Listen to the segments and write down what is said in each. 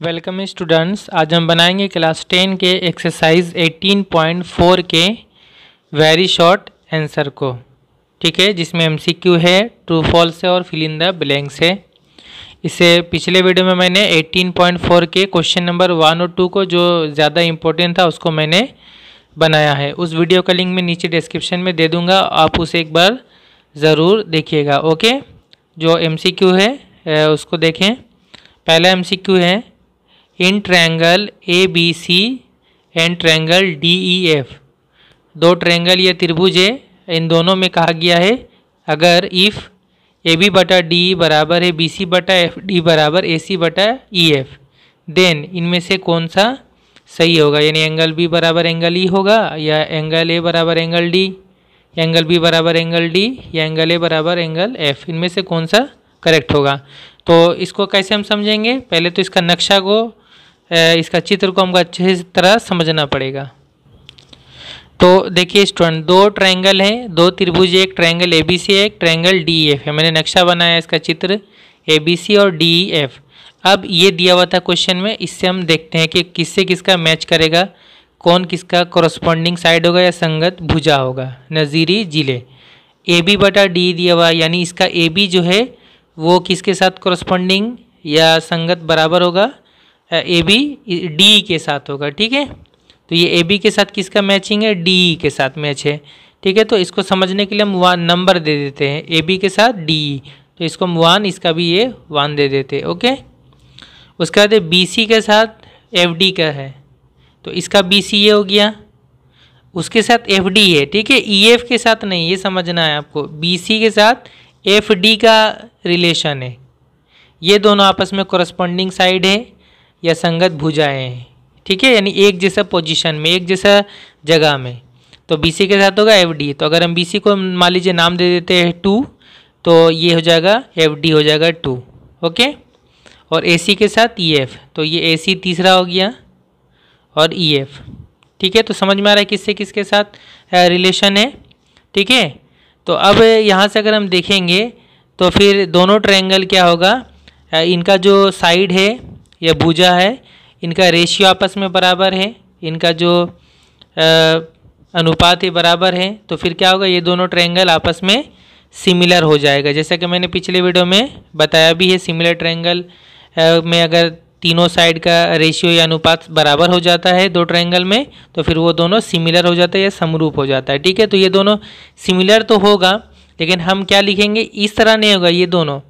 Welcome students आज हम बनाएँगे क्लास टेन के एक्सरसाइज 18.4 के वेरी शॉर्ट आंसर को। ठीक है? जिसमें एमसीक्यू है ट्रू फॉल्स है और फिल इन द ब्लैंक्स है। इसे पिछले वीडियो में मैंने 18.4 के क्वेश्चन नंबर वन और टू को जो ज़्यादा इम्पोर्टेंट था, उसको मैंने बनाया है। उस वीडियो का लिंक मैं नीचे डिस्क्रिप्शन में दे दूँगा। आप उसे एक बार ज़रूर देखिएगा ओके जो एमसीक्यू है उसको देखें। पहला एमसीक्यू है in triangle A B C and triangle D E F दो ट्रैंगल या त्रिभुज है, इन दोनों में कहा गया है, अगर इफ़ ए बी बटा डी बराबर है बी सी बटा एफ़ डी बराबर ए सी बटा ई एफ़ देन इनमें से कौन सा सही होगा? यानी एंगल बी बराबर एंगल ई होगा या एंगल ए बराबर एंगल डी एंगल बी बराबर एंगल डी या एंगल ए बराबर एंगल एफ़ इनमें से कौन सा करेक्ट होगा? तो इसको कैसे हम समझेंगे? पहले तो इसका नक्शा को इसका चित्र को हमको अच्छे से तरह समझना पड़ेगा। तो देखिए स्टूडेंट दो ट्रायंगल हैं, दो त्रिभुज, एक ट्रायंगल ए बी सी है, एक ट्रायंगल डी एफ़ है। मैंने नक्शा बनाया इसका चित्र ए बी सी और डी एफ़ अब ये दिया हुआ था क्वेश्चन में, इससे हम देखते हैं कि किससे किसका मैच करेगा, कौन किसका कॉरस्पॉन्डिंग साइड होगा या संगत भुजा होगा। नज़ीरी ज़िले। ए बी बटा डी दिया हुआ, यानी इसका ए बी जो है, वो किसके साथ कॉरस्पॉन्डिंग या संगत बराबर होगा? ए बी डी के साथ होगा, ठीक है? तो ये ए बी के साथ किसका मैचिंग है? डी के साथ मैच है, ठीक है? तो इसको समझने के लिए हम वन, नंबर दे देते हैं, ए बी के साथ, डी तो इसको हम वन, इसका भी ये वन दे देते हैं, ओके? उसके बाद बी सी के साथ, एफ़ डी का है। तो इसका बी सी ये हो गया। उसके साथ एफ़ डी है, ठीक है? ई एफ़ के साथ नहीं, ये समझना है आपको। बी सी के साथ एफ़ डी का रिलेशन है। ये दोनों आपस में कॉरस्पॉन्डिंग साइड है। या संगत भुजाएँ हैं ठीक है? यानी एक जैसा पोजीशन में, एक जैसा जगह में। तो बी के साथ होगा एफ़ डी तो अगर हम बी को मान लीजिए नाम दे देते हैं टू तो ये हो जाएगा एफ़ डी हो जाएगा टू ओके और ए सी के साथ ई एफ़ तो ये ए सी तीसरा हो गया और ई एफ़ ठीक है? तो समझ में आ रहा है किससे किसके साथ रिलेशन है, ठीक है? तो अब यहाँ से अगर हम देखेंगे तो फिर दोनों ट्रायंगल क्या होगा? इनका जो साइड है या भुजा है। इनका रेशियो आपस में बराबर है। इनका जो आ, अनुपात है बराबर है। तो फिर क्या होगा? ये दोनों ट्रायंगल आपस में सिमिलर हो जाएगा। जैसा कि मैंने पिछले वीडियो में बताया भी है सिमिलर ट्रायंगल में अगर तीनों साइड का रेशियो या अनुपात बराबर हो जाता है दो ट्रायंगल में तो फिर वो दोनों सिमिलर हो जाता है या समरूप हो जाता है। ठीक है? तो ये दोनों सिमिलर तो होगा लेकिन हम क्या लिखेंगे? इस तरह नहीं होगा ये दोनों।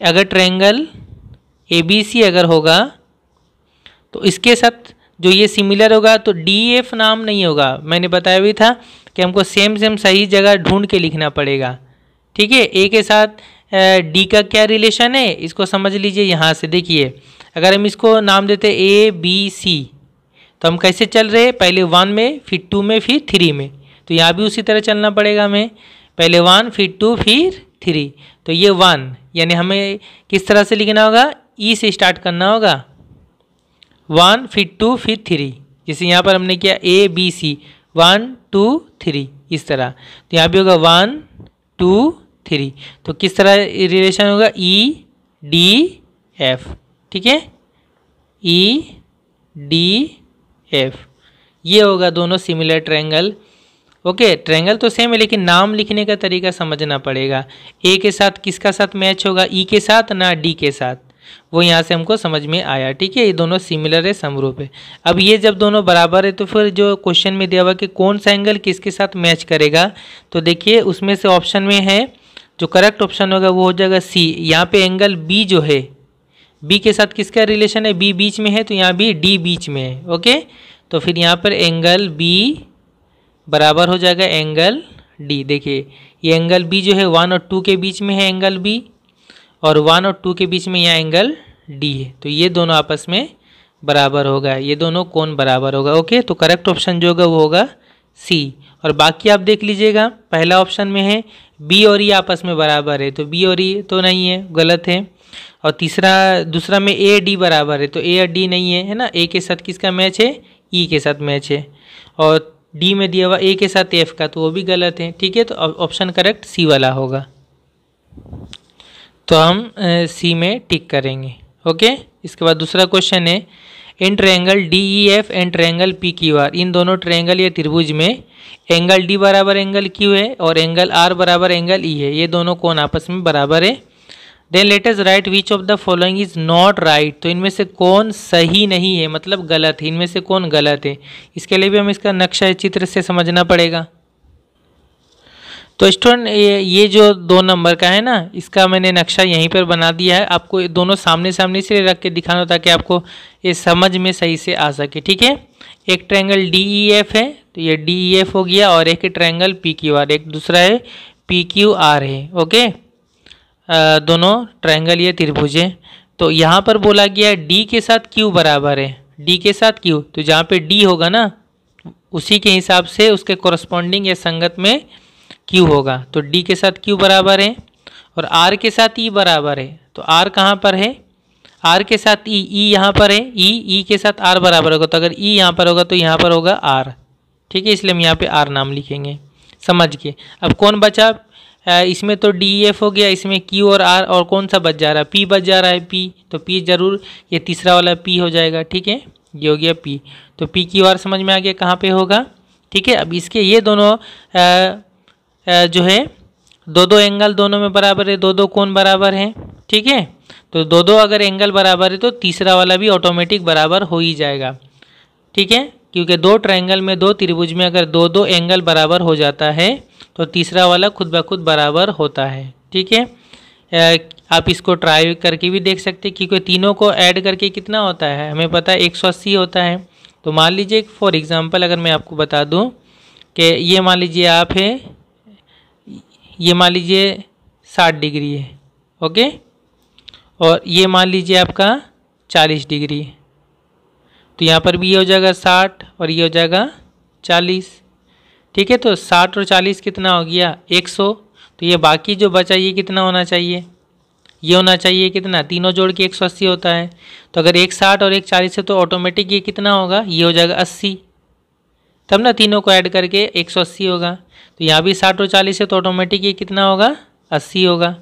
अगर ट्रायंगल ए बी सी अगर होगा तो इसके साथ जो ये सिमिलर होगा तो डी एफ़ नाम नहीं होगा। मैंने बताया भी था कि हमको सेम सेम सही जगह ढूंढ के लिखना पड़ेगा। ठीक है? ए के साथ डी का क्या रिलेशन है? इसको समझ लीजिए यहाँ से। देखिए, अगर हम इसको नाम देते ए बी सी तो हम कैसे चल रहे हैं? पहले वन में, फिर टू में, फिर थ्री में। तो यहाँ भी उसी तरह चलना पड़ेगा हमें। पहले वन फिर टू फिर थ्री तो ये वन यानी हमें किस तरह से लिखना होगा? ई e से स्टार्ट करना होगा। वन फिर टू फिर थ्री जैसे यहाँ पर हमने किया A B C one two three इस तरह। तो यहाँ भी होगा वन टू थ्री तो किस तरह रिलेशन होगा? ई डी एफ़ ठीक है? ई डी एफ़ ये होगा दोनों सिमिलर ट्रायंगल ओके ट्रायंगल तो सेम है, लेकिन नाम लिखने का तरीका समझना पड़ेगा। ए के साथ किसका साथ मैच होगा? ई के साथ ना डी के साथ? वो यहाँ से हमको समझ में आया, ठीक है? ये दोनों सिमिलर है, समरूप है। अब ये जब दोनों बराबर है तो फिर जो क्वेश्चन में दिया हुआ कि कौन सा एंगल किसके साथ मैच करेगा तो देखिए उसमें से ऑप्शन में है, जो करेक्ट ऑप्शन होगा वो हो जाएगा सी यहाँ पे एंगल बी जो है बी के साथ किसका रिलेशन है? बी बीच में है तो यहाँ भी डी बीच में है, ओके? तो फिर यहाँ पर एंगल बी बराबर हो जाएगा एंगल डी देखिए, ये एंगल बी जो है वन और टू के बीच में है एंगल बी और वन और टू के बीच में यह एंगल डी है। तो ये दोनों आपस में बराबर होगा। ये दोनों कौन बराबर होगा। ओके तो करेक्ट ऑप्शन जो होगा वो होगा सी और बाकी आप देख लीजिएगा, पहला ऑप्शन में है बी और ई आपस में बराबर है। तो बी और ई तो नहीं है, गलत है। और तीसरा, दूसरा में ए डी बराबर है। तो ए और डी नहीं है है ना? ए के साथ किसका मैच है? ई के साथ मैच है। और डी में दिया हुआ ए के साथ एफ़ का तो वो भी गलत है। ठीक है तो ऑप्शन करेक्ट सी वाला होगा। तो हम सी में टिक करेंगे ओके इसके बाद दूसरा क्वेश्चन है, in triangle D E F and triangle P Q R इन दोनों ट्रायंगल या त्रिभुज में एंगल डी बराबर एंगल क्यू है और एंगल आर बराबर एंगल ई है। ये दोनों कोण आपस में बराबर है। Then latest right which of the following is not right तो इनमें से कौन सही नहीं है मतलब गलत है। इनमें से कौन गलत है। इसके लिए भी हमें इसका नक्शा चित्र से समझना पड़ेगा। तो स्टूडेंट ये, ये जो दो नंबर का है ना इसका मैंने नक्शा यहीं पर बना दिया है। आपको दोनों सामने सामने से रख के दिखाना ताकि आपको ये समझ में सही से आ सके ठीक है? एक ट्रायंगल डी ई एफ़ है तो ये डी ई एफ़ हो गया और एक ट्रायंगल पी क्यू आर एक दूसरा है पी क्यू आर है ओके? आ, दोनों ट्रायंगल ये त्रिभुज तो यहाँ पर बोला गया डी के साथ क्यू बराबर है। डी के साथ क्यू तो जहाँ पे डी होगा ना उसी के हिसाब से उसके कॉरस्पॉन्डिंग या संगत में क्यू होगा। तो डी के साथ क्यू बराबर है और आर के साथ ई बराबर है। तो आर कहाँ पर है? आर के साथ ई ई यहाँ पर है। ई ई के साथ आर बराबर होगा। तो अगर ई यहाँ पर होगा तो यहाँ पर होगा आर ठीक है? इसलिए हम यहाँ पे आर नाम लिखेंगे। समझ के अब कौन बचा? इसमें तो डी एफ़ हो गया। इसमें क्यू और आर और कौन सा बच जा रहा है? पी बच जा रहा है पी तो पी ज़रूर, ये तीसरा वाला पी हो जाएगा। ठीक है? ये हो गया पी तो पी क्यू आर समझ में आ गया कहाँ पे होगा? ठीक है? अब इसके ये दोनों जो है दो दो एंगल दोनों में बराबर है दो दो कोण बराबर हैं, ठीक है? तो दो दो अगर एंगल बराबर है तो तीसरा वाला भी ऑटोमेटिक बराबर हो ही जाएगा, ठीक है? क्योंकि दो ट्रायंगल में, दो त्रिभुज में अगर दो दो एंगल बराबर हो जाता है तो तीसरा वाला खुद ब खुद बराबर होता है, ठीक है? आप इसको ट्राई करके भी देख सकते हैं, क्योंकि तीनों को ऐड करके कितना होता है, हमें पता है एक सौ अस्सी होता है। तो मान लीजिए फॉर एग्ज़ाम्पल अगर मैं आपको बता दूँ कि ये मान लीजिए आप है ये मान लीजिए साठ डिग्री है, ओके? और ये मान लीजिए आपका चालीस डिग्री तो यहाँ पर भी ये हो जाएगा साठ और ये हो जाएगा चालीस। ठीक है तो साठ और चालीस कितना हो गया? एक सौ। तो ये बाकी जो बचा ये कितना होना चाहिए? ये होना चाहिए कितना? तीनों जोड़ के एक सौ अस्सी होता है। तो अगर एक साठ और एक चालीस है तो ऑटोमेटिक ये कितना होगा? ये हो जाएगा अस्सी। तब ना तीनों को ऐड करके एक सौ अस्सी होगा। तो यहाँ भी साठ और चालीस है तो ऑटोमेटिक ये कितना होगा? अस्सी होगा।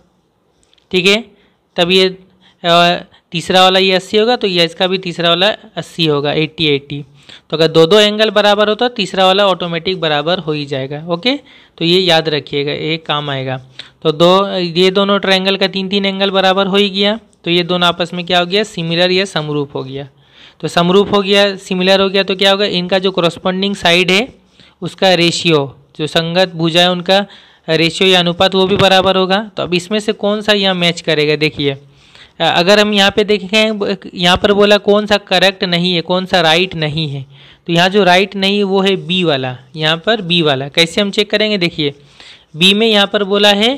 ठीक है? तब ये तीसरा वाला ये अस्सी होगा तो ये इसका भी तीसरा वाला अस्सी होगा एट्टी एट्टी तो अगर दो दो एंगल बराबर हो तो तीसरा वाला ऑटोमेटिक बराबर हो ही जाएगा। ओके? तो ये याद रखिएगा, ये काम आएगा। तो दो, ये दोनों ट्रायंगल का तीन तीन एंगल बराबर हो ही गया। तो ये दोनों आपस में क्या हो गया? सिमिलर या समरूप हो गया। तो समरूप हो गया सिमिलर हो गया तो क्या होगा? इनका जो करस्पॉन्डिंग साइड है, उसका रेशियो जो संगत भुजा है, उनका रेशियो या अनुपात वो भी बराबर होगा। तो अब इसमें से कौन सा यहाँ मैच करेगा? देखिए अगर हम यहाँ पे देखें यहाँ पर बोला कौन सा करेक्ट नहीं है, कौन सा राइट नहीं है तो यहाँ जो राइट नहीं है, वो है बी वाला, यहाँ पर बी वाला। कैसे हम चेक करेंगे? देखिए बी में यहाँ पर बोला है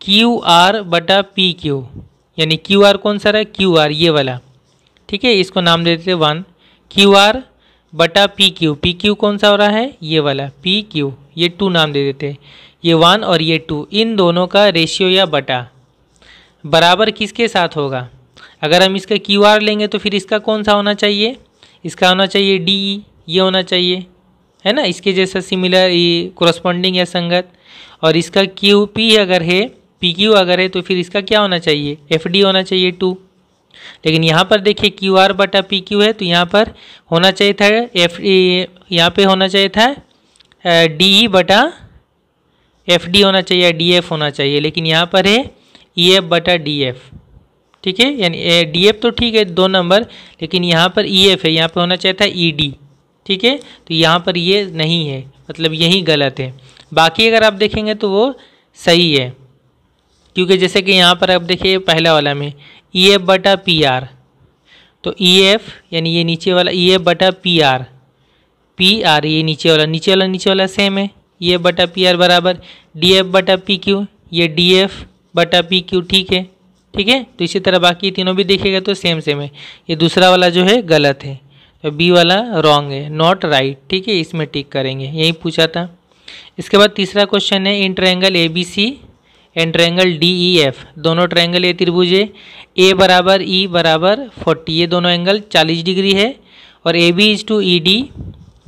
क्यू आर बटा पी क्यू यानी क्यू आर कौन सा रहा है? क्यू आर ये वाला। ठीक है, इसको नाम दे देते वन। क्यू आर बटा पी क्यू पी क्यू कौन सा हो रहा है? ये वाला। पी क्यू ये टू नाम दे देते हैं। ये वन और ये टू इन दोनों का रेशियो या बटा बराबर किसके साथ होगा? अगर हम इसका क्यू आर लेंगे तो फिर इसका कौन सा होना चाहिए? इसका होना चाहिए डी ई ये होना चाहिए। है ना? इसके जैसा सिमिलर ये कोरस्पॉन्डिंग या संगत। और इसका क्यू पी अगर है पी क्यू अगर है तो फिर इसका क्या होना चाहिए? एफ़ डी होना चाहिए टू लेकिन यहाँ पर देखिए क्यू आर बटा पी क्यू है तो यहाँ पर होना चाहिए था एफ़ यहाँ पे होना चाहिए था डी ई बटा एफ़ डी होना चाहिए डी एफ़ होना चाहिए। लेकिन यहाँ पर है ई एफ़ बटा डी एफ़ ठीक है? यानी डी एफ़ तो ठीक है, दो नंबर, लेकिन यहाँ पर ई एफ़ है, यहाँ पर होना चाहिए था ई डी ठीक है? तो यहाँ पर ये नहीं है मतलब यही गलत है। बाकी अगर आप देखेंगे तो वो सही है, क्योंकि जैसे कि यहाँ पर आप देखिए पहला वाला में ई एफ़ बटा पी आर तो ई एफ़ यानी ये नीचे वाला ई एफ़ बटा पी आर पी आर ये नीचे वाला नीचे वाला नीचे वाला सेम है। ई एफ़ बटा पी आर बराबर। डी एफ़ बटा पी क्यू ये डी एफ़ बटा पी क्यू ठीक है। ठीक है? तो इसी तरह बाकी तीनों भी देखेगा तो सेम सेम है। ये दूसरा वाला जो है गलत है। तो बी वाला रॉन्ग है नॉट राइट ठीक है? इसमें टिक करेंगे। यही पूछा था। इसके बाद तीसरा क्वेश्चन है in triangle A B C and triangle D E F दोनों ट्रायंगल ये त्रिभुज है। ए बराबर ई e बराबर फोर्टी ये दोनों एंगल चालीस डिग्री है। और A B is to E D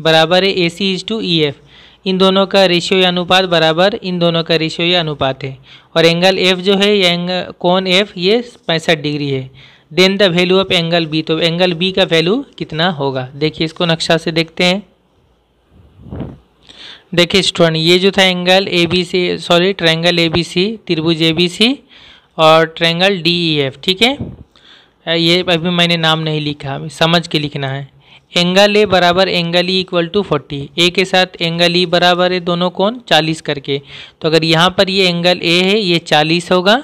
बराबर है A C is to E F इन दोनों का रेशियो या अनुपात बराबर, इन दोनों का रेशियो या अनुपात है। और एंगल एफ़ जो है, या कोन एफ़ ये पैंसठ डिग्री है। Then the value of angle B तो एंगल बी का वैल्यू कितना होगा? देखिए, इसको नक्शा से देखते हैं। देखिए स्टूडेंट ये जो था angle A B C sorry triangle A B C त्रिभुज ए बी सी और ट्रायंगल डी ई एफ़ ठीक है? ये अभी मैंने नाम नहीं लिखा, समझ के लिखना है। एंगल ए बराबर angle E equal to forty A के साथ एंगल ई बराबर है दोनों कौन चालीस करके। तो अगर यहाँ पर ये एंगल ए है, ये चालीस होगा।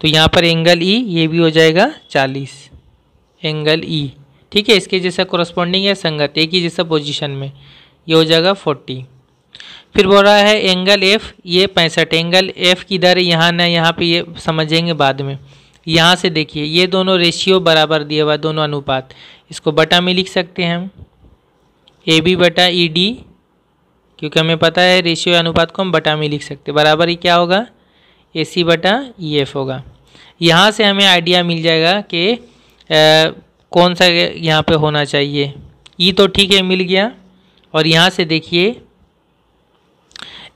तो यहाँ पर एंगल ई ये भी हो जाएगा चालीस। एंगल ई ठीक है? इसके जैसा कोरस्पॉन्डिंग है, संगत, एक ही जैसा पोजीशन में। ये हो जाएगा फोर्टी। फिर बोल रहा है एंगल एफ़ ये पैंसठ। एंगल एफ़ किधर है? यहाँ ना, यहाँ पे ये समझेंगे बाद में। यहाँ से देखिए, ये दोनों रेशियो बराबर दिए हुआ दोनों अनुपात। इसको बटा में लिख सकते हैं हम। ए बी बटा ई डी क्योंकि हमें पता है रेशियो अनुपात को हम बटा में लिख सकते बराबर ही क्या होगा? ए सी बटा ई एफ़ होगा। यहाँ से हमें आइडिया मिल जाएगा कि कौन सा यहाँ पे होना चाहिए। ई तो ठीक है, मिल गया। और यहाँ से देखिए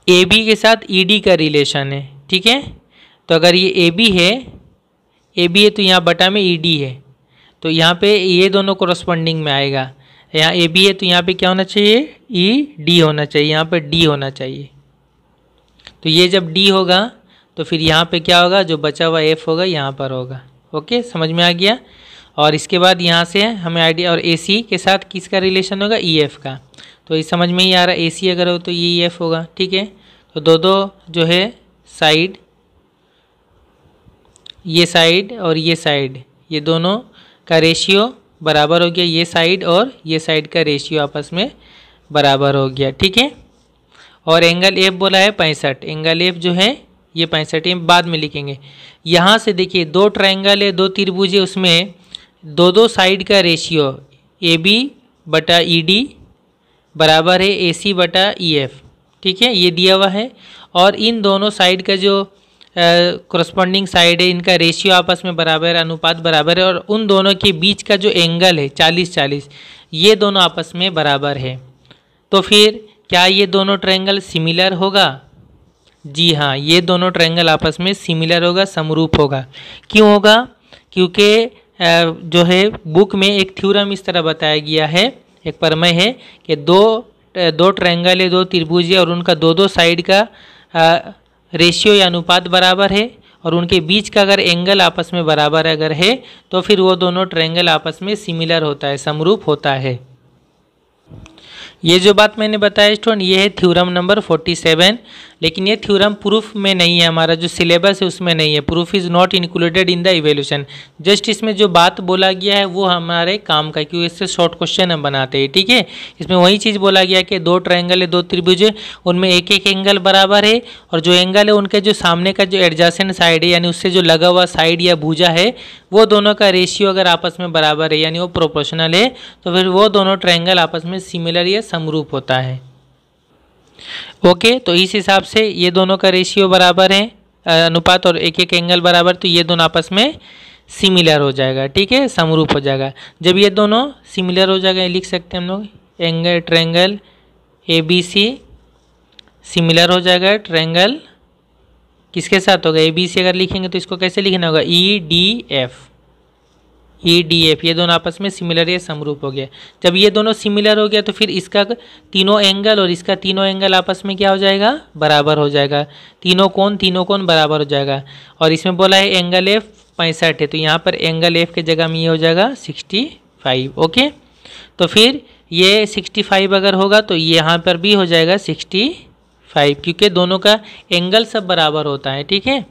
ए बी के साथ ई डी का रिलेशन है, ठीक है? तो अगर ये ए बी है ए बी है तो यहाँ बटा में ई डी है। तो यहाँ पे ये दोनों कोरस्पॉन्डिंग में आएगा। यहाँ ए बी है तो यहाँ पे क्या होना चाहिए? ई डी होना चाहिए, यहाँ पे डी होना चाहिए। तो ये जब डी होगा तो फिर यहाँ पे क्या होगा? जो बचा हुआ एफ़ होगा, यहाँ पर होगा। ओके? समझ में आ गया? और इसके बाद यहाँ से हमें आइडिया और ए सी के साथ किसका रिलेशन होगा? ई एफ़ का। तो ये समझ में ही आ रहा है ए सी अगर हो तो ये ई एफ़ होगा, ठीक है? तो दो दो जो है साइड ये साइड और ये साइड ये दोनों का रेशियो बराबर हो गया, ये साइड और ये साइड का रेशियो आपस में बराबर हो गया, ठीक है? और एंगल एफ़ बोला है पैंसठ एंगल एफ़ जो है, ये पैंसठ ये बाद में लिखेंगे। यहाँ से देखिए, दो ट्रायंगल है, दो त्रिभुज है, उसमें दो दो साइड का रेशियो ए बी बटा ई डी बराबर है ए सी बटा ई एफ़ ठीक है? ये दिया हुआ है। और इन दोनों साइड का जो करस्पॉन्डिंग साइड है, इनका रेशियो आपस में बराबर है अनुपात बराबर है और उन दोनों के बीच का जो एंगल है चालीस चालीस ये दोनों आपस में बराबर है। तो फिर क्या ये दोनों ट्रायंगल सिमिलर होगा? जी हाँ ये दोनों ट्रायंगल आपस में सिमिलर होगा, समरूप होगा। क्यों होगा? क्योंकि जो है बुक में एक थ्योरम इस तरह बताया गया है। एक परमय है कि दो दो ट्रायंगल है दो त्रिभुज है और उनका दो दो साइड का रेशियो या अनुपात बराबर है और उनके बीच का अगर एंगल आपस में बराबर अगर है तो फिर वो दोनों ट्रायंगल आपस में सिमिलर होता है, समरूप होता है। ये जो बात मैंने बताया स्टूडेंट, ये है थ्योरम नंबर 47 लेकिन ये थ्योरम प्रूफ में नहीं है, हमारा जो सिलेबस है उसमें नहीं है। Proof is not included in the evaluation just इसमें जो बात बोला गया है, वो हमारे काम का क्योंकि इससे शॉर्ट क्वेश्चन हम बनाते हैं, ठीक है? इसमें वही चीज़ बोला गया कि दो ट्रायंगल है, दो त्रिभुज है उनमें एक एक एंगल बराबर है, और जो एंगल है, उनके जो सामने का जो एडजस्टेंट साइड है, यानी उससे जो लगा हुआ साइड या भूजा है, वो दोनों का रेशियो अगर आपस में बराबर है, यानी वो प्रोपोर्शनल है तो फिर वो दोनों ट्रायंगल आपस में सिमिलर या समरूप होता है। ओके तो इस हिसाब से ये दोनों का रेशियो बराबर है अनुपात और एक एक एंगल बराबर तो ये दोनों आपस में सिमिलर हो जाएगा, ठीक है? समरूप हो जाएगा। जब ये दोनों सिमिलर हो जाएगा लिख सकते हैं हम लोग angle triangle A B C similar हो जाएगा ट्रेंगल किसके साथ होगा? ए बी सी अगर लिखेंगे तो इसको कैसे लिखना होगा? E D F E D F ये दोनों आपस में सिमिलर या समरूप हो गया जब ये दोनों सिमिलर हो गया तो फिर इसका तीनों एंगल और इसका तीनों एंगल आपस में क्या हो जाएगा? बराबर हो जाएगा। तीनों कोण तीनों कोण बराबर हो जाएगा। और इसमें बोला है एंगल एफ़ पैंसठ है तो यहाँ पर एंगल एफ़ के जगह में ये हो जाएगा सिक्सटी फाइव ओके तो फिर ये सिक्सटी फाइव अगर होगा तो यहाँ पर भी हो जाएगा सिक्सटी फाइव क्योंकि दोनों का एंगल सब बराबर होता है, ठीक है?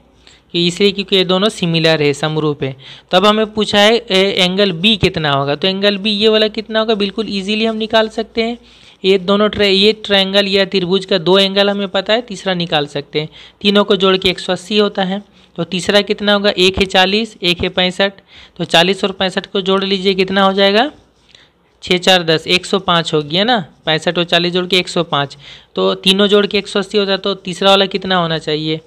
कि इसलिए क्योंकि ये दोनों सिमिलर है, समरूप है। तो अब हमें पूछा है एंगल बी कितना होगा? तो एंगल बी ये वाला कितना होगा? बिल्कुल इजीली हम निकाल सकते हैं। ये दोनों ट्रे ये ट्रायंगल या त्रिभुज का दो एंगल हमें पता है, तीसरा निकाल सकते हैं। तीनों को जोड़ के एक सौ अस्सी होता है। तो तीसरा कितना होगा? एक है चालीस, एक है पैंसठ। तो चालीस और पैंसठ को जोड़ लीजिए, कितना हो जाएगा? छः, चार, दस, एक सौ पाँच हो गया ना? पैंसठ और चालीस जोड़ के एक सौ पाँच। तो तीनों जोड़ के एक सौ अस्सी होता है तो तीसरा वाला कितना होना चाहिए?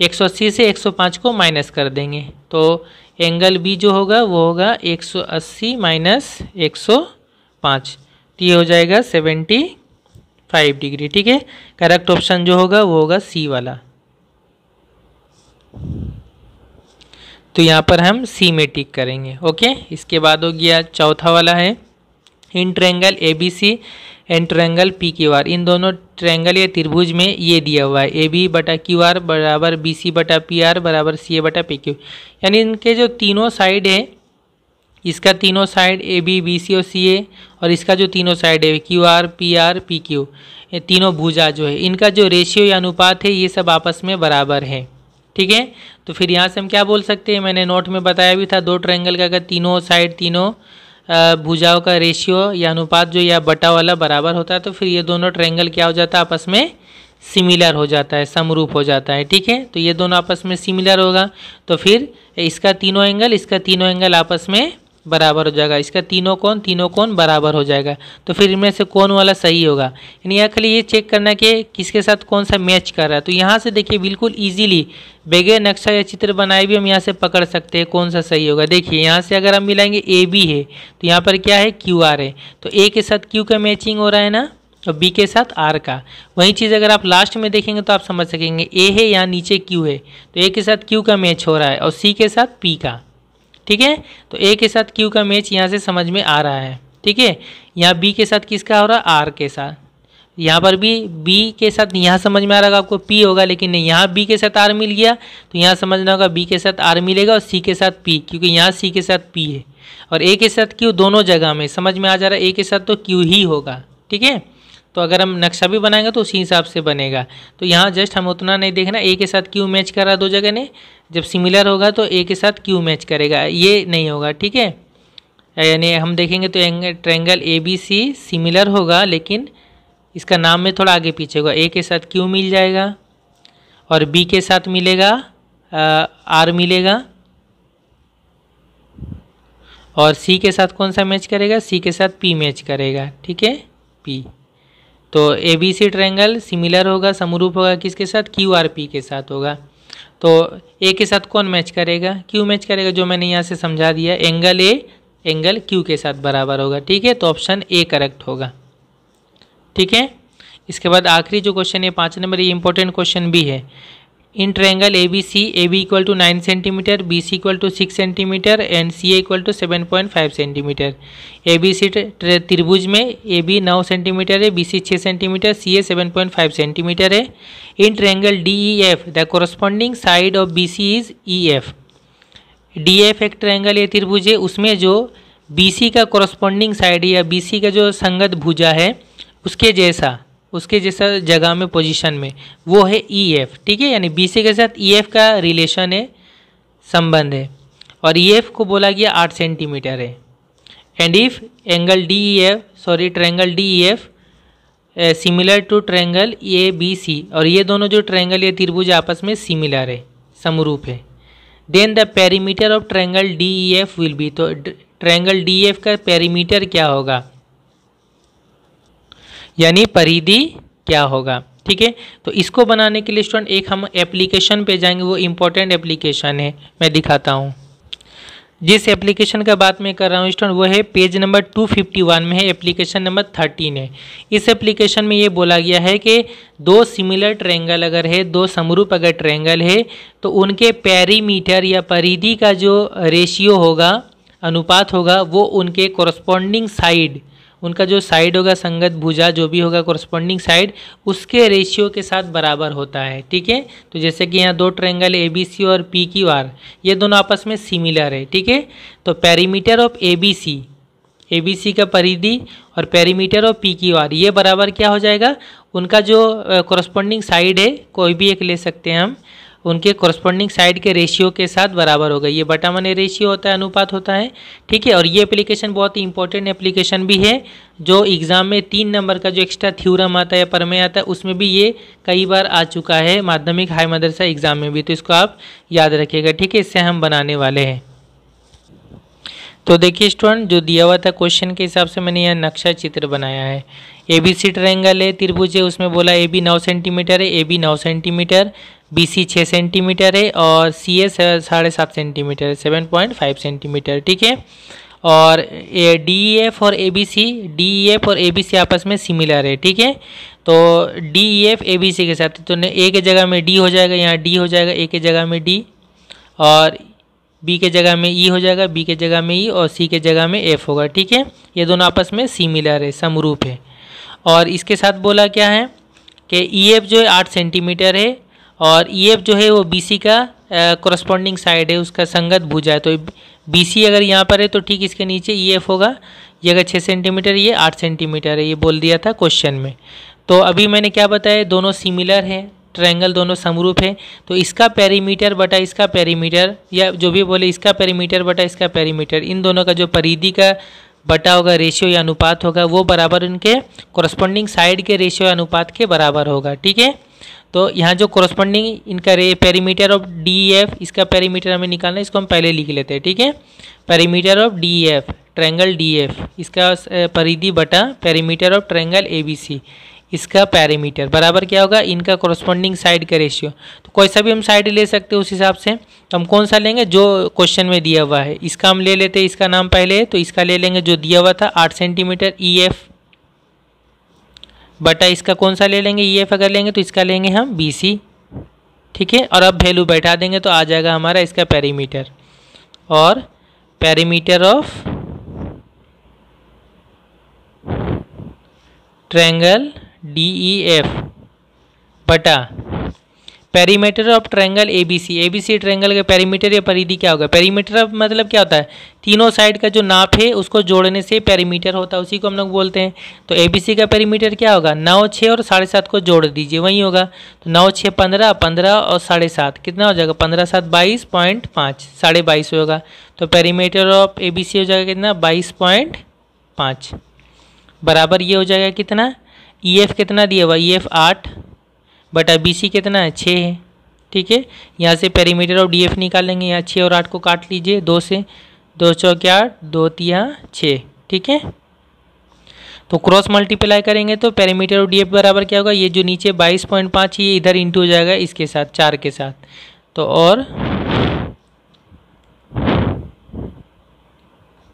180 से 105 को माइनस कर देंगे। तो एंगल बी जो होगा, वो होगा 180 माइनस 105 तो ये हो जाएगा 75 डिग्री, ठीक है? करेक्ट ऑप्शन जो होगा, वो होगा सी वाला। तो यहाँ पर हम सी में टिक करेंगे, ओके? इसके बाद हो गया चौथा वाला है। In triangle A B C and triangle P Q R इन दोनों ट्रेंगल या त्रिभुज में ये दिया हुआ है ए बी बटा क्यू आर बराबर बी सी बटा पी आर बराबर सी ए बटा पी क्यू यानी इनके जो तीनों साइड है, इसका तीनों side A B B C और सी ए और इसका जो तीनों साइड है Q R P R P Q ये तीनों भुजा जो है, इनका जो रेशियो या अनुपात है, ये सब आपस में बराबर है. ठीक है? तो फिर यहाँ से हम क्या बोल सकते हैं? मैंने नोट में बताया भी था, दो ट्रायंगल का अगर तीनों साइड तीनों भुजाओं का रेशियो या अनुपात जो या बटा वाला बराबर होता है तो फिर ये दोनों ट्रायंगल क्या हो जाता है? आपस में सिमिलर हो जाता है, समरूप हो जाता है, ठीक है? तो ये दोनों आपस में सिमिलर होगा। तो फिर इसका तीनों एंगल इसका तीनों एंगल आपस में बराबर हो जाएगा। इसका तीनों कोण तीनों कोण बराबर हो जाएगा। तो फिर इनमें से कौन वाला सही होगा? यानी यहाँ खाली ये चेक करना कि किसके साथ कौन सा मैच कर रहा है। तो यहाँ से देखिए बिल्कुल इजीली बगैर नक्शा या चित्र बनाए भी हम यहाँ से पकड़ सकते हैं कौन सा सही होगा। देखिए, यहाँ से अगर हम मिलाएँगे ए बी है तो यहाँ पर क्या है? क्यू आर है। तो ए के साथ क्यू का मैचिंग हो रहा है ना? और बी के साथ आर का। वही चीज़ अगर आप लास्ट में देखेंगे तो आप समझ सकेंगे ए है यहाँ नीचे क्यू है। तो ए के साथ क्यू का मैच हो रहा है और सी के साथ पी का। ठीक है? तो ए के साथ क्यू का मैच यहाँ से समझ में आ रहा है। ठीक है? यहाँ बी के साथ किसका हो रहा? है आर के साथ। यहाँ पर भी बी के साथ यहाँ समझ में आ रहा होगा आपको पी होगा, लेकिन नहीं, यहाँ बी के साथ आर मिल गया तो यहाँ समझना होगा बी के साथ आर मिलेगा और सी के साथ पी क्योंकि यहाँ सी के साथ पी है। और ए के साथ क्यू दोनों जगह में, समझ में आ जा रहा है ए के साथ तो क्यू ही होगा। ठीक है? तो अगर हम नक्शा भी बनाएँगे तो उसी हिसाब से बनेगा। तो यहाँ जस्ट हम उतना नहीं देखना ए के साथ क्यू मैच कर दो जगह ने। जब सिमिलर होगा तो ए के साथ क्यू मैच करेगा। ये नहीं होगा, ठीक है? यानी हम देखेंगे तो triangle A B C similar होगा, लेकिन इसका नाम में थोड़ा आगे पीछे होगा। ए के साथ क्यू मिल जाएगा और बी के साथ मिलेगा आर मिलेगा। और सी के साथ कौन सा मैच करेगा? सी के साथ पी मैच करेगा, ठीक है? पी तो A B C triangle similar होगा, समरूप होगा किसके साथ? क्यू आर पी के साथ होगा। तो ए के साथ कौन मैच करेगा? क्यू मैच करेगा, जो मैंने यहाँ से समझा दिया। एंगल ए एंगल क्यू के साथ बराबर होगा, ठीक है? तो ऑप्शन ए करेक्ट होगा। ठीक है? इसके बाद आखिरी जो क्वेश्चन है, पाँच नंबर, ये इंपॉर्टेंट क्वेश्चन भी है। In triangle A B C A B equal to nine centimetre B C equal to six centimetre and C A equal to seven point five centimetre A B C त्रिभुज में A B नौ centimetre है B C छः centimetre C A seven point five centimetre है. In triangle D E F the corresponding side of B C is E F D F एक triangle ये त्रिभुज है, उसमें जो बी सी का कोरस्पॉन्डिंग साइड या बी सी का जो संगत भुजा है, उसके जैसा। उसके जैसा जगह में पोजीशन में। वो है ई e एफ़ ठीक है? यानी बी सी के साथ ई e एफ़ का रिलेशन है, संबंध है। और ई e एफ़ को बोला गया आठ सेंटीमीटर है। And if angle D E F sorry triangle D E F similar to triangle A B C और ये दोनों जो ट्रैंगल या त्रिभुज आपस में सिमिलर है, समरूप है। Then the perimeter of triangle D E F will be तो ट्रैंगल डी एफ़ का पेरीमीटर क्या होगा? यानी परिधि क्या होगा? ठीक है? तो इसको बनाने के लिए स्टूडेंट एक हम एप्लीकेशन पे जाएँगे, वो इम्पोर्टेंट एप्लीकेशन है। मैं दिखाता हूँ। जिस एप्लीकेशन का बात मैं कर रहा हूँ स्टूडेंट वो है पेज नंबर 251 में है एप्लीकेशन नंबर 13 है। इस एप्लीकेशन में ये बोला गया है कि दो सिमिलर ट्रेंगल अगर है, दो समरूप अगर ट्रेंगल है तो उनके पैरीमीटर या परिधि का जो रेशियो होगा, अनुपात होगा, वो उनके कॉरस्पॉन्डिंग साइड उनका जो साइड होगा संगत, भुजा, जो भी होगा कॉरस्पॉन्डिंग साइड उसके रेशियो के साथ बराबर होता है, ठीक है? तो जैसे कि यहाँ दो ट्रेंगल ए बी सी और पी क्यू आर ये दोनों आपस में सिमिलर है, ठीक है? तो perimeter of A B C A B C का परिधि और perimeter of P Q R ये बराबर क्या हो जाएगा? उनका जो कॉरस्पॉन्डिंग साइड है, कोई भी एक ले सकते हैं हम उनके कॉरस्पॉन्डिंग साइड के रेशियो के साथ बराबर होगा ये बटा मने रेशियो होता है, अनुपात होता है, ठीक है? और ये एप्लीकेशन बहुत ही इंपॉर्टेंट एप्लीकेशन भी है, जो एग्ज़ाम में तीन नंबर का जो एक्स्ट्रा थ्योरम आता है परमेय आता है, उसमें भी ये कई बार आ चुका है, माध्यमिक हाई मदरसा एग्ज़ाम में भी। तो इसको आप याद रखिएगा, ठीक है? इससे हम बनाने वाले हैं। तो देखिए स्टूडेंट जो दिया हुआ था क्वेश्चन के हिसाब से मैंने यह नक्शा चित्र बनाया है। ए बी सी ट्रायंगल है, त्रिभुज है, उसमें बोला ए बी नौ सेंटीमीटर है ए बी नौ सेंटीमीटर बी सी छः सेंटीमीटर है और सी ए साढ़े सात सेंटीमीटर है सेवन पॉइंट फाइव सेंटीमीटर ठीक है? और ए डी ई एफ़ और A B C D E F और ए बी सी आपस में सिमिलर है, ठीक है? तो D E F A B C के साथ तो ए के जगह में डी हो जाएगा, यहाँ डी हो जाएगा ए के जगह में डी और बी के जगह में ई हो जाएगा बी के जगह में ई और सी के जगह में एफ़ होगा, ठीक है? ये दोनों आपस में सिमिलर है, समरूप है। और इसके साथ बोला क्या है कि ई एफ़ जो है आठ सेंटीमीटर है और ई एफ़ जो है वो बी सी का कोरस्पॉन्डिंग साइड है, उसका संगत भुजा है। तो बी सी अगर यहाँ पर है तो ठीक इसके नीचे ई एफ़ होगा। ये अगर छः सेंटीमीटर ये आठ सेंटीमीटर है, ये बोल दिया था क्वेश्चन में। तो अभी मैंने क्या बताया, दोनों सिमिलर हैं ट्रायंगल दोनों समरूप है। तो इसका पेरीमीटर बटा इसका पेरीमीटर या जो भी बोले इसका पेरीमीटर बटा इसका पेरीमीटर इन दोनों का जो परिधि का बटा होगा रेशियो या अनुपात होगा, वो बराबर उनके कॉरस्पॉन्डिंग साइड के रेशियो अनुपात के बराबर होगा। ठीक है? तो यहाँ जो कॉरस्पॉन्डिंग इनका रे पेरीमीटर ऑफ़ डी एफ़ इसका पेरीमीटर हमें निकालना है, इसको हम पहले लिख लेते हैं, ठीक है? Perimeter of D F triangle D F इसका परिधि बटा perimeter of triangle A B C इसका पैरामीटर बराबर क्या होगा? इनका कोरस्पॉन्डिंग साइड का रेशियो तो कोई सा भी हम साइड ले सकते हैं उस हिसाब से। तो हम कौन सा लेंगे? जो क्वेश्चन में दिया हुआ है। इसका हम ले लेते हैं, इसका नाम पहले है तो इसका ले लेंगे जो दिया हुआ था, आठ सेंटीमीटर ई एफ़ बटा इसका कौन सा ले लेंगे? ई एफ़ अगर लेंगे तो इसका लेंगे हम बी सी ठीक है? और अब वैल्यू बैठा देंगे तो आ जाएगा हमारा इसका पैरीमीटर और perimeter of triangle D E F बटा perimeter of triangle A B C A B C triangle का पेरीमीटर या परिधि क्या होगा? पेरीमीटर ऑफ़ मतलब क्या होता है? तीनों साइड का जो नाप है, उसको जोड़ने से पेरीमीटर होता है, उसी को हम लोग बोलते हैं। तो ए बी सी का पेरीमीटर क्या होगा? नौ छः और साढ़े सात को जोड़ दीजिए, वही होगा। तो नौ छः पंद्रह पंद्रह और साढ़े सात, कितना हो जाएगा? पंद्रह सात बाईस पॉइंट पाँच, साढ़े बाईस होगा। तो perimeter of A B C हो जाएगा कितना? बाईस पॉइंट पाँच। बराबर ये हो जाएगा कितना? ई एफ़ कितना दिया हुआ? ई एफ़ आठ। बटा बी सी कितना है? छः है। ठीक है? यहाँ से पेरीमीटर ऑफ़ डी एफ़ निकाल लेंगे यहाँ छः और आठ को काट लीजिए। दो से, दो चौके आठ, दो तिया छः ठीक है? तो क्रॉस मल्टीप्लाई करेंगे तो पेरीमीटर ऑफ़ डी एफ़ बराबर क्या होगा? ये जो नीचे बाईस पॉइंट पाँच ये इधर इंटू हो जाएगा इसके साथ, चार के साथ। तो और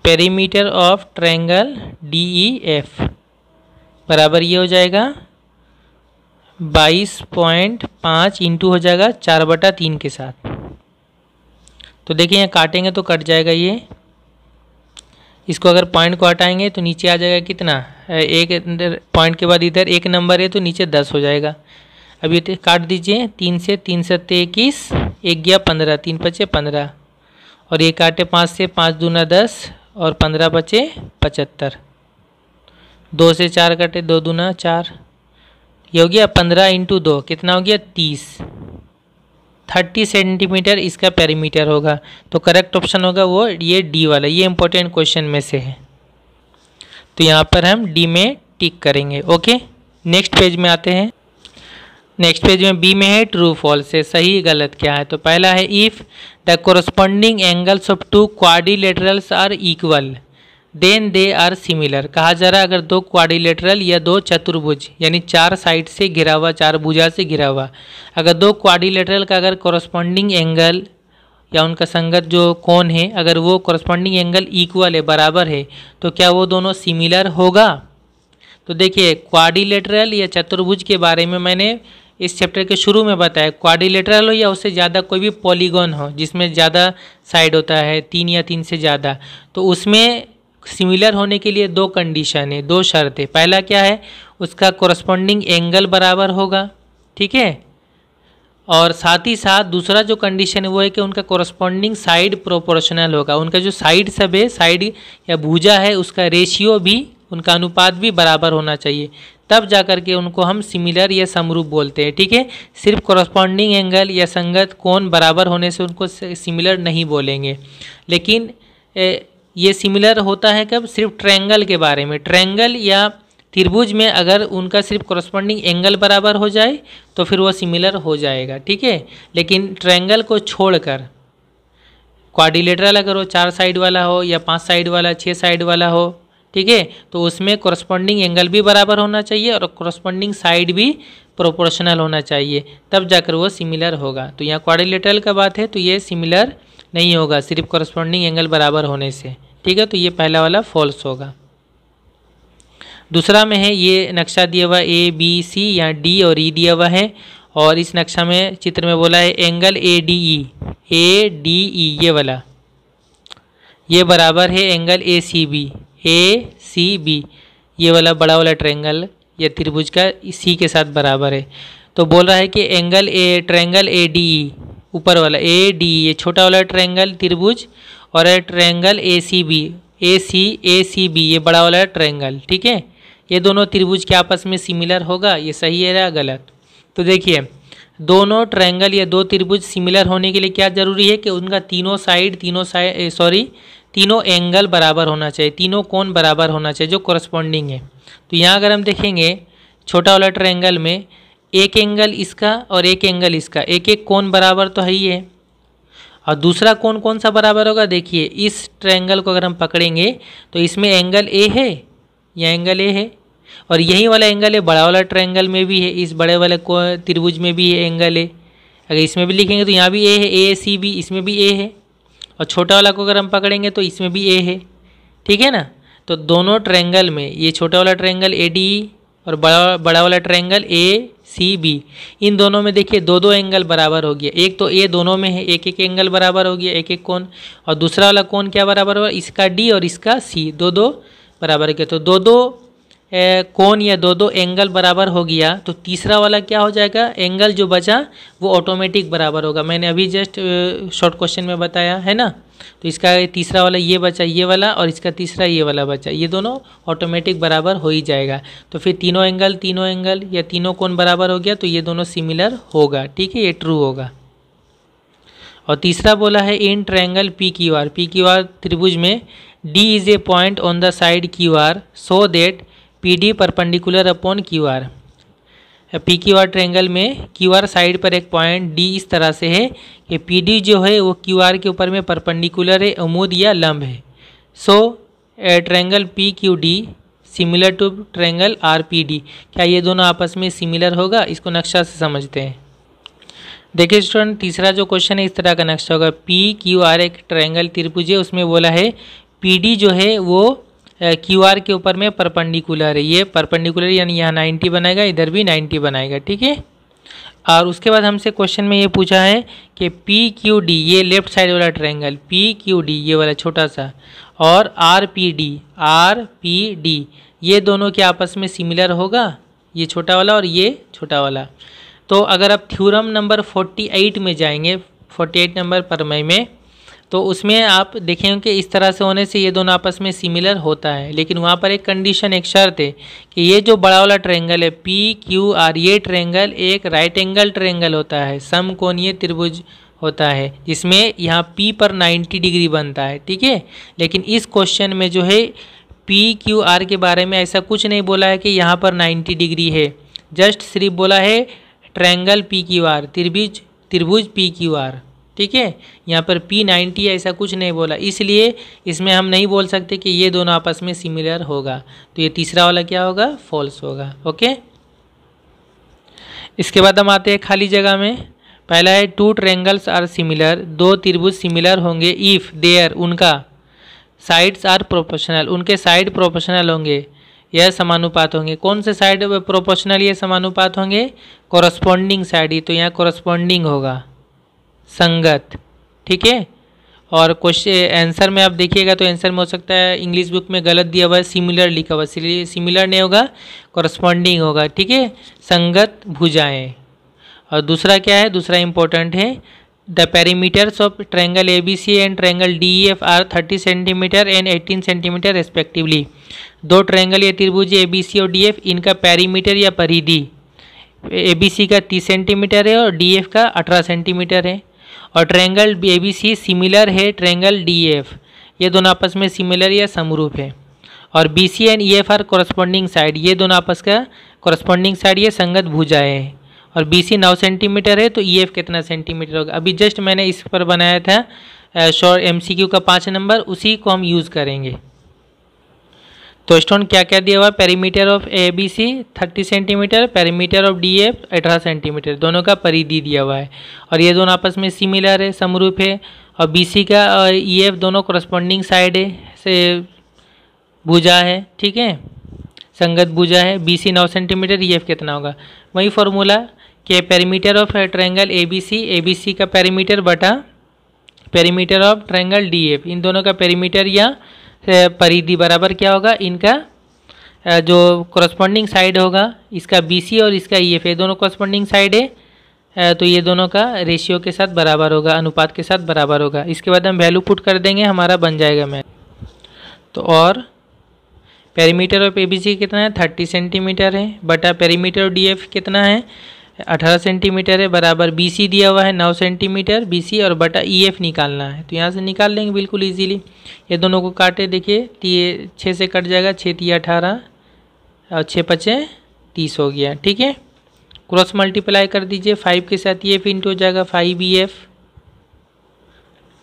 perimeter of triangle D E F बराबर ये हो जाएगा बाईस पॉइंट पाँच इंटू हो जाएगा चार बटा तीन के साथ। तो देखिए यहाँ काटेंगे तो कट जाएगा ये। इसको अगर पॉइंट को हटाएँगे तो नीचे आ जाएगा कितना? एक पॉइंट के बाद इधर एक नंबर है तो नीचे दस हो जाएगा। अब ये काट दीजिए, तीन से तीन सत्ते इक्कीस, एक गया पंद्रह, तीन पचे पंद्रह। और ये काटे पाँच से पाँच दूना दस, और पंद्रह बचे पचहत्तर। दो से चार काटे दो दूना चार। ये हो गया पंद्रह इंटू दो, कितना हो गया तीस। थर्टी सेंटीमीटर इसका पेरीमीटर होगा। तो करेक्ट ऑप्शन होगा वो ये डी वाला, ये इंपॉर्टेंट क्वेश्चन में से है। तो यहाँ पर हम डी में टिक करेंगे ओके नेक्स्ट पेज में आते हैं। नेक्स्ट पेज में बी में है ट्रू फॉल्स है सही, गलत क्या है? तो पहला है if the corresponding angles of two quadrilaterals are equal then they are similar. कहा जा रहा है, अगर दो क्वाड्रिलेटरल या दो चतुर्भुज, यानी चार साइड से घिरा हुआ चार भुजा से घिरा हुआ अगर दो क्वाड्रिलेटरल का अगर कॉरस्पॉन्डिंग एंगल या उनका संगत जो कोण है, अगर वो कॉरस्पॉन्डिंग एंगल इक्वल है, बराबर है तो क्या वो दोनों सिमिलर होगा? तो देखिए क्वाड्रिलेटरल या चतुर्भुज के बारे में मैंने इस चैप्टर के शुरू में बताया। क्वाड्रिलेटरल हो या उससे ज़्यादा कोई भी पॉलीगॉन हो, जिसमें ज़्यादा साइड होता है, तीन या तीन से ज़्यादा तो उसमें सिमिलर होने के लिए दो कंडीशन है दो शर्त पहला क्या है? उसका कॉरस्पॉन्डिंग एंगल बराबर होगा ठीक है? और साथ ही साथ दूसरा जो कंडीशन है वो है कि उनका कॉरस्पॉन्डिंग साइड प्रोपोर्शनल होगा। उनका जो साइड सब है साइड या भूजा है उसका रेशियो भी उनका अनुपात भी बराबर होना चाहिए। तब जा कर के उनको हम सिमिलर या समरूप बोलते हैं ठीक है? सिर्फ़ कॉरस्पॉन्डिंग एंगल या संगत कोण बराबर होने से उनको सिमिलर नहीं बोलेंगे। लेकिन ए, ये सिमिलर होता है कब? सिर्फ़ ट्रैंगल के बारे में। ट्रैंगल या त्रिभुज में अगर उनका सिर्फ़ करस्पॉन्डिंग एंगल बराबर हो जाए तो फिर वो सिमिलर हो जाएगा, ठीक है? लेकिन ट्रैंगल को छोड़कर क्वाड्रिलेटरल अगर वो चार साइड वाला हो या पाँच साइड वाला छः साइड वाला हो, ठीक है? तो उसमें कॉरस्पॉन्डिंग एंगल भी बराबर होना चाहिए और कॉरस्पॉन्डिंग साइड भी प्रोपोर्शनल होना चाहिए। तब जाकर वो सिमिलर होगा। तो यहाँ क्वाड्रिलेटरल का बात है तो ये सिमिलर नहीं होगा, सिर्फ़ करस्पॉन्डिंग एंगल बराबर होने से। ठीक है तो ये पहला वाला फॉल्स होगा। दूसरा में है, ये नक्शा दिया हुआ ए बी सी या डी और ई e दिया हुआ है, और इस नक्शा में चित्र में बोला है angle A D E A D E ये वाला। ये बराबर है angle A C B A C B ये वाला बड़ा वाला ट्रेंगल या त्रिभुज का सी के साथ बराबर है। तो बोल रहा है कि angle A triangle A D ऊपर वाला ए डी ये छोटा वाला ट्रायंगल त्रिभुज, और triangle A C B A C A C B ये बड़ा वाला ट्रायंगल ठीक है? ये दोनों त्रिभुज के आपस में सिमिलर होगा, ये सही है या गलत? तो देखिए, दोनों ट्रायंगल या दो त्रिभुज सिमिलर होने के लिए क्या ज़रूरी है कि उनका तीनों साइड तीनों साइड सॉरी तीनों एंगल बराबर होना चाहिए, तीनों कोण बराबर होना चाहिए, जो कॉरस्पॉन्डिंग है। तो यहाँ अगर हम देखेंगे, छोटा वाला ट्रायंगल में एक एंगल इसका और एक एंगल इसका। एक एक कोण बराबर तो है ही है। और दूसरा कोण कौन सा बराबर होगा? देखिए, इस ट्रायंगल को अगर हम पकड़ेंगे तो इसमें एंगल ए है, या एंगल ए है, और यही वाला एंगल है बड़ा वाला ट्रायंगल में भी है, इस बड़े वाले त्रिभुज में भी है एंगल ए अगर इसमें भी लिखेंगे तो यहाँ भी ए है ए सी बी इसमें भी ए है, और छोटा वाला को अगर हम पकड़ेंगे तो इसमें भी ए है। ठीक है ना? तो दोनों ट्रायंगल में, ये छोटा वाला ट्रायंगल ए डी और बड़ा बड़ा वाला ट्रायंगल ए सी, बी। इन दोनों में देखिए दो दो एंगल बराबर हो गया। एक तो ए दोनों में है, एक एक एंगल बराबर हो गया, एक एक कोण। और दूसरा वाला कोण क्या बराबर होगा इसका डी और इसका सी, दो दो बराबर हो गया। तो दो दो कोण या दो दो एंगल बराबर हो गया तो तीसरा वाला क्या हो जाएगा? एंगल जो बचा, वो ऑटोमेटिक बराबर होगा। मैंने अभी जस्ट शॉर्ट क्वेश्चन में बताया, है ना? तो इसका तीसरा वाला ये बचा, ये वाला और इसका तीसरा ये वाला बचा, ये दोनों ऑटोमेटिक बराबर हो ही जाएगा। तो फिर तीनों एंगल तीनों एंगल या तीनों कोण बराबर हो गया तो ये दोनों सिमिलर होगा, ठीक है? ये ट्रू होगा। और तीसरा बोला है in triangle P Q R P Q R त्रिभुज में D is a point on the side Q R so that P D perpendicular upon Q R P Q R triangle में क्यू आर साइड पर एक point D इस तरह से है कि पी डी जो है वो क्यू आर के ऊपर में परपेंडिकुलर है अमूद या लंब है। So triangle P Q D similar to triangle R P D क्या ये दोनों आपस में सिमिलर होगा? इसको नक्शा से समझते हैं। देखिए स्टूडेंट तीसरा जो क्वेश्चन है, इस तरह का नक्शा होगा। पी क्यू आर एक ट्रायंगल त्रिभुज है, उसमें बोला है पी डी जो है वो क्यू आर के ऊपर में परपेंडिकुलर है। ये परपेंडिकुलर यानी यहाँ नाइन्टी बनाएगा, इधर भी नाइन्टी बनाएगा, ठीक है? और उसके बाद हमसे क्वेश्चन में ये पूछा है कि पी क्यू डी ये लेफ़्ट साइड वाला ट्रायंगल पी क्यू डी ये वाला छोटा सा, और R P D R P D ये दोनों के आपस में सिमिलर होगा? ये छोटा वाला और ये छोटा वाला। तो अगर आप थ्योरम नंबर फोर्टी एट में जाएँगे फोर्टी एट नंबर परमय में तो उसमें आप देखेंगे कि इस तरह से होने से ये दोनों आपस में सिमिलर होता है। लेकिन वहाँ पर एक कंडीशन एक शर्त है कि ये जो बड़ा वाला ट्रेंगल है पी क्यू आर ये ट्रेंगल एक राइट एंगल ट्रायंगल होता है सम समकोणीय त्रिभुज होता है, जिसमें यहाँ पी पर 90 डिग्री बनता है, ठीक है? लेकिन इस क्वेश्चन में जो है पी क्यू आर के बारे में ऐसा कुछ नहीं बोला है कि यहाँ पर 90 डिग्री है। जस्ट सिर्फ़ बोला है ट्रायंगल पी क्यू आर त्रिभुज त्रिभुज पी क्यू आर ठीक है? यहाँ पर पी नाइन्टी ऐसा कुछ नहीं बोला। इसलिए इसमें हम नहीं बोल सकते कि ये दोनों आपस में सिमिलर होगा। तो ये तीसरा वाला क्या होगा? फॉल्स होगा। ओके इसके बाद हम आते हैं खाली जगह में। पहला है टू ट्रेंगल्स आर सिमिलर दो त्रिभुज सिमिलर होंगे। इफ़ देयर उनका। साइड्स आर प्रोपोर्शनल उनके साइड प्रोपोर्शनल होंगे। यह समानुपात होंगे। कौन से साइड प्रोपोर्शनल ये समानुपात होंगे। कॉरस्पॉन्डिंग साइड ही तो यहाँ कॉरस्पॉन्डिंग होगा। संगत। ठीक है? और क्वेश्चन आंसर में आप देखिएगा तो आंसर में हो सकता है इंग्लिश बुक में गलत दिया हुआ है सिमिलर लिखा हुआ है। सिमिलर नहीं होगा कॉरस्पॉन्डिंग होगा। ठीक है? संगत भुजाएँ। और दूसरा क्या है? दूसरा इंपॉर्टेंट है। The perimeters of triangle A B C and triangle D F are thirty centimetre and eighteen centimetre respectively दो ट्रैंगल या त्रिभुज ए बी सी और डी एफ़ इनका पेरीमीटर या परिधि। ए बी सी का तीस सेंटीमीटर है और डी एफ़ का अठारह सेंटीमीटर है। और triangle A B C similar है ट्रेंगल डी एफ़ ये दोनों आपस में सिमिलर या समरूप है। और B C and E F are corresponding side ये दोनों आपस का कॉरस्पॉन्डिंग साइड ये संगत भुजाएँ है। और बी सी नौ सेंटीमीटर है तो ई e एफ़ कितना सेंटीमीटर होगा? अभी जस्ट मैंने इस पर बनाया था शॉर्ट एम सी क्यू का पाँच नंबर उसी को हम यूज़ करेंगे। तो स्टोन क्या क्या दिया हुआ है? Perimeter of A B C thirty centimetre perimeter of D F अठारह सेंटीमीटर दोनों का परिधि दिया हुआ है। और ये दोनों आपस में सिमिलर है, समरूप है। और बी सी का, और ई एफ़ दोनों करस्पॉन्डिंग साइड है, से भुजा है, ठीक है? संगत भुजा है। बी सी नौ सेंटीमीटर ई एफ़ कितना होगा? वही फॉर्मूला कि perimeter of triangle A B C A B C का पेरीमीटर बटा perimeter of triangle D F इन दोनों का पेरीमीटर या परिधि बराबर क्या होगा? इनका जो कॉरस्पॉन्डिंग साइड होगा, इसका बी सी और इसका ई एफ़ ये दोनों कॉरस्पॉन्डिंग साइड है। तो ये दोनों का रेशियो के साथ बराबर होगा, अनुपात के साथ बराबर होगा। इसके बाद हम वैल्यू पुट कर देंगे, हमारा बन जाएगा मैथ तो और पेरीमीटर ऑफ़ एबीसी कितना है? थर्टी सेंटीमीटर है। बटा पेरीमीटर ऑफ़ डीएफ कितना है? अठारह सेंटीमीटर है, बराबर बीसी दिया हुआ है, नौ सेंटीमीटर बीसी और बटा ईएफ निकालना है। तो यहाँ से निकाल लेंगे बिल्कुल इजीली ये दोनों को काटे, देखिए ये छः से कट जाएगा, छः तीन अठारह और छः पचे तीस हो गया, ठीक है? क्रॉस मल्टीप्लाई कर दीजिए फाइव के साथ ये इंटू हो जाएगा फाइव ई एफ़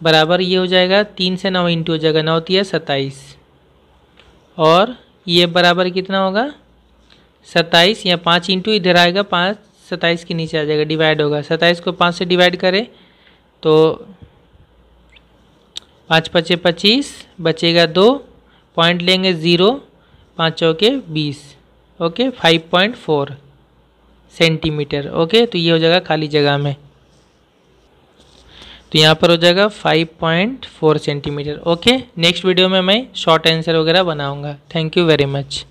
बराबर ये हो जाएगा तीन से नौ इंटू हो जाएगा, नौ तीन सत्ताईस। और ये बराबर कितना होगा? सत्ताईस या पाँच इंटू इधर आएगा, पाँच सत्ताईस के नीचे आ जाएगा डिवाइड होगा। सत्ताईस को पाँच से डिवाइड करें तो पाँच पचे पच्चीस, बचेगा दो पॉइंट लेंगे ज़ीरो पाँच चौके बीस, okay five point four centimetre okay तो ये हो जाएगा खाली जगह में। तो यहाँ पर हो जाएगा 5.4 सेंटीमीटर ओके नेक्स्ट वीडियो में मैं शॉर्ट आंसर वगैरह बनाऊँगा। Thank you very much